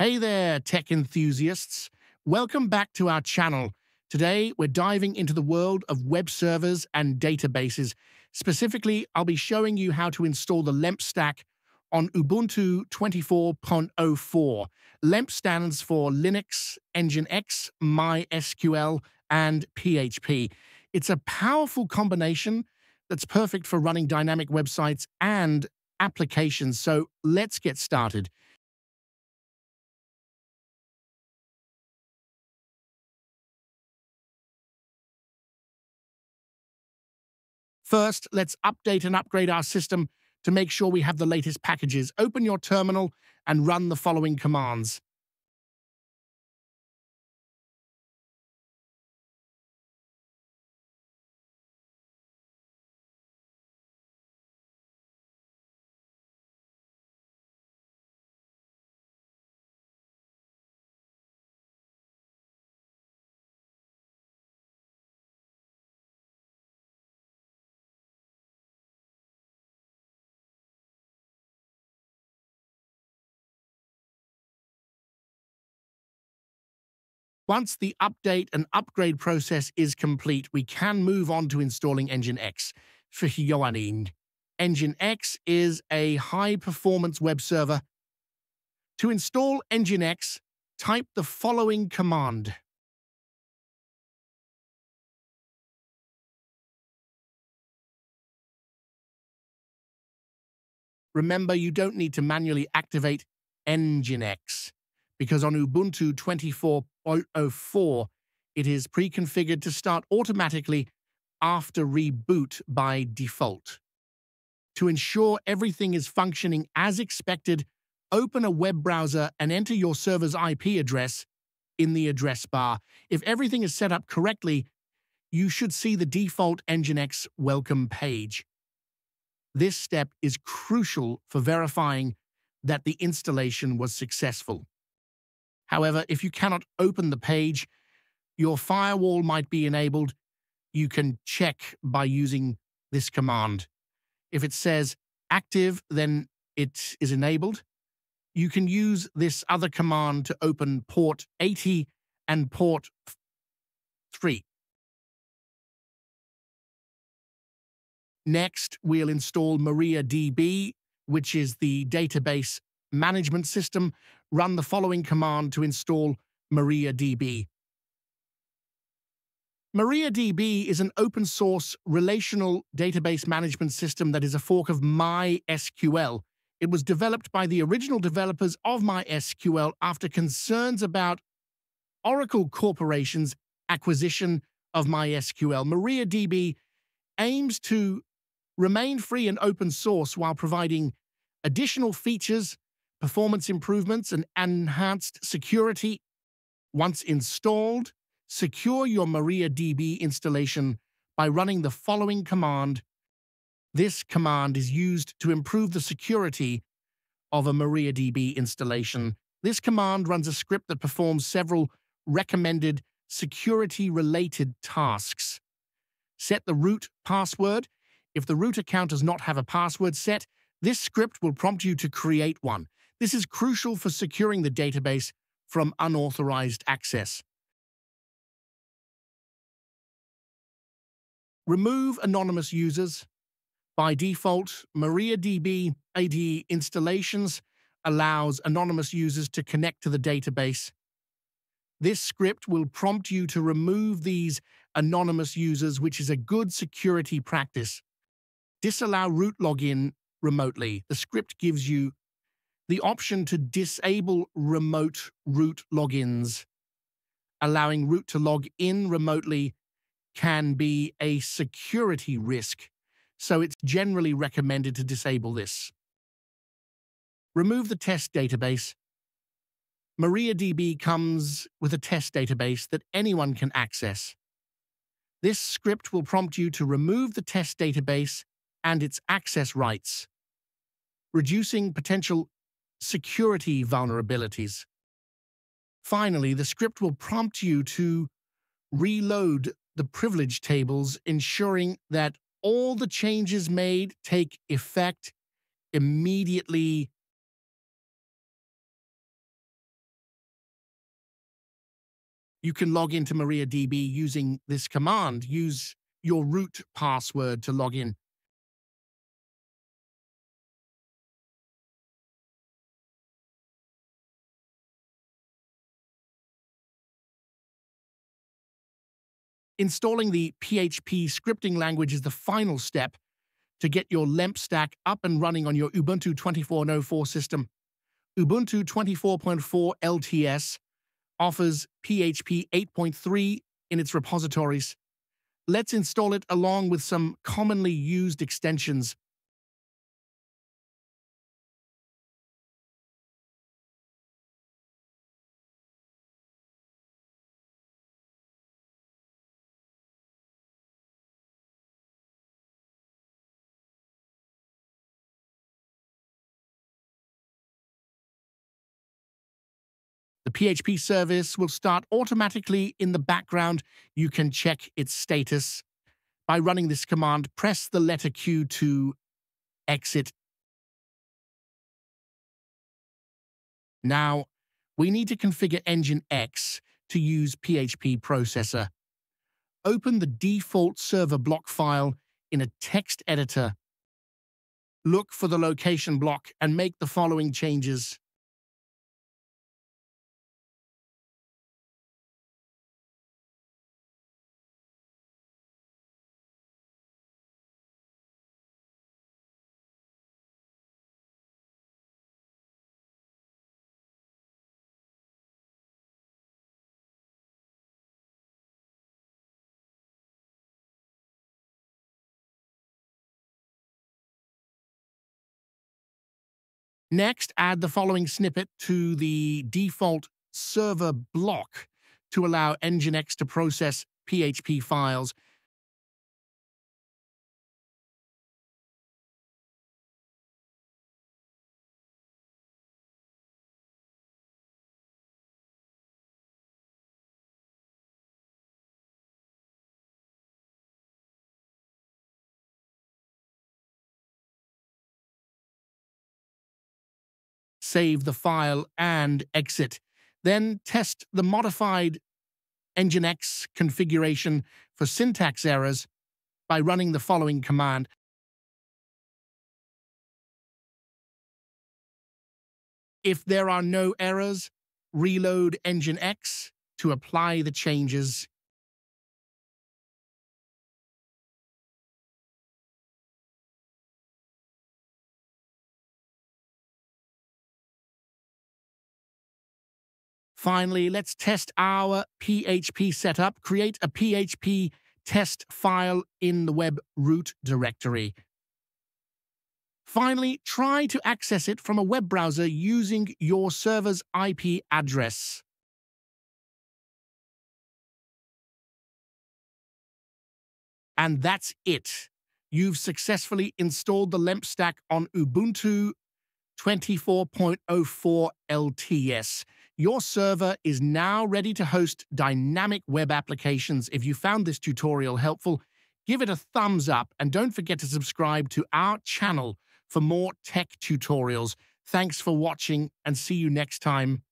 Hey there, tech enthusiasts. Welcome back to our channel. Today, we're diving into the world of web servers and databases. Specifically, I'll be showing you how to install the LEMP stack on Ubuntu 24.04. LEMP stands for Linux, Nginx, MySQL, and PHP. It's a powerful combination that's perfect for running dynamic websites and applications. So let's get started. First, let's update and upgrade our system to make sure we have the latest packages. Open your terminal and run the following commands. Once the update and upgrade process is complete, we can move on to installing Nginx. for Hyoanin. X is a high-performance web server. To install Nginx, type the following command. Remember, you don't need to manually activate Nginx because on Ubuntu 24.04, it is pre-configured to start automatically after reboot by default. To ensure everything is functioning as expected, open a web browser and enter your server's IP address in the address bar. If everything is set up correctly, you should see the default Nginx welcome page. This step is crucial for verifying that the installation was successful. However, if you cannot open the page, your firewall might be enabled. You can check by using this command. If it says active, then it is enabled. You can use this other command to open port 80 and port 3. Next, we'll install MariaDB, which is the database management system, run the following command to install MariaDB. MariaDB is an open source relational database management system that is a fork of MySQL. It was developed by the original developers of MySQL after concerns about Oracle Corporation's acquisition of MySQL. MariaDB aims to remain free and open source while providing additional features performance improvements, and enhanced security. Once installed, secure your MariaDB installation by running the following command. This command is used to improve the security of a MariaDB installation. This command runs a script that performs several recommended security-related tasks. Set the root password. If the root account does not have a password set, this script will prompt you to create one. This is crucial for securing the database from unauthorized access. Remove anonymous users. By default, MariaDB AD installations allows anonymous users to connect to the database. This script will prompt you to remove these anonymous users, which is a good security practice. Disallow root login remotely. The script gives you the option to disable remote root logins. Allowing root to log in remotely can be a security risk, so it's generally recommended to disable this. Remove the test database. MariaDB comes with a test database that anyone can access. This script will prompt you to remove the test database and its access rights, reducing potential security vulnerabilities. Finally, the script will prompt you to reload the privilege tables, ensuring that all the changes made take effect immediately You can log into MariaDB using this command. Use your root password to log in. Installing the PHP scripting language is the final step to get your LEMP stack up and running on your Ubuntu 24.04 system. Ubuntu 24.4 LTS offers PHP 8.3 in its repositories. Let's install it along with some commonly used extensions The PHP service will start automatically in the background. You can check its status. By running this command, press the letter Q to exit. Now, we need to configure Nginx to use PHP processor. Open the default server block file in a text editor. Look for the location block and make the following changes. Next, add the following snippet to the default server block to allow Nginx to process PHP files. Save the file, and exit. Then test the modified Nginx configuration for syntax errors by running the following command. If there are no errors, reload Nginx to apply the changes Finally, let's test our PHP setup. Create a PHP test file in the web root directory. Finally, try to access it from a web browser using your server's IP address. And that's it. You've successfully installed the LEMP stack on Ubuntu 24.04 LTS. Your server is now ready to host dynamic web applications. If you found this tutorial helpful, give it a thumbs up and don't forget to subscribe to our channel for more tech tutorials. Thanks for watching and see you next time.